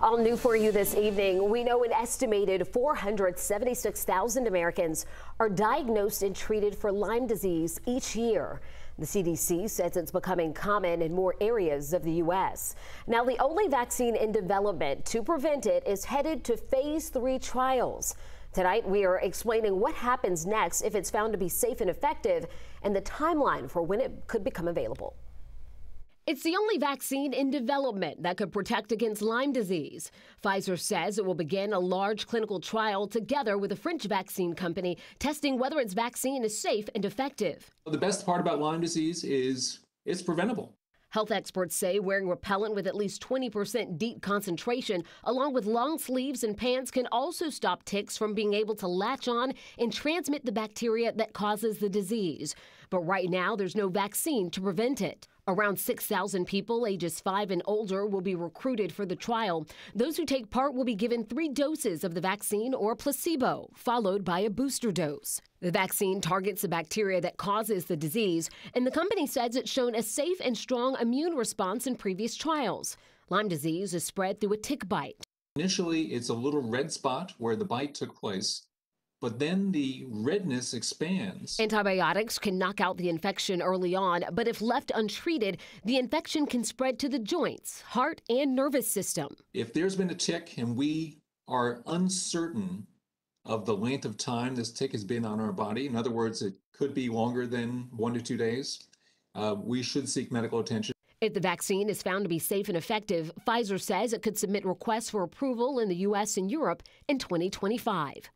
All new for you this evening. We know an estimated 476,000 Americans are diagnosed and treated for Lyme disease each year. The CDC says it's becoming common in more areas of the U.S. Now, the only vaccine in development to prevent it is headed to phase three trials. Tonight, we are explaining what happens next if it's found to be safe and effective and the timeline for when it could become available. It's the only vaccine in development that could protect against Lyme disease. Pfizer says it will begin a large clinical trial together with a French vaccine company testing whether its vaccine is safe and effective. The best part about Lyme disease is it's preventable. Health experts say wearing repellent with at least 20% DEET concentration, along with long sleeves and pants, can also stop ticks from being able to latch on and transmit the bacteria that causes the disease. But right now, there's no vaccine to prevent it. Around 6,000 people ages 5 and older will be recruited for the trial. Those who take part will be given three doses of the vaccine or placebo, followed by a booster dose. The vaccine targets the bacteria that causes the disease, and the company says it's shown a safe and strong immune response in previous trials. Lyme disease is spread through a tick bite. Initially, it's a little red spot where the bite took place but then the redness expands. Antibiotics can knock out the infection early on, but if left untreated, the infection can spread to the joints, heart, and nervous system. If there's been a tick and we are uncertain of the length of time this tick has been on our body, in other words, it could be longer than one to two days, uh, we should seek medical attention. If the vaccine is found to be safe and effective, Pfizer says it could submit requests for approval in the U.S. and Europe in 2025.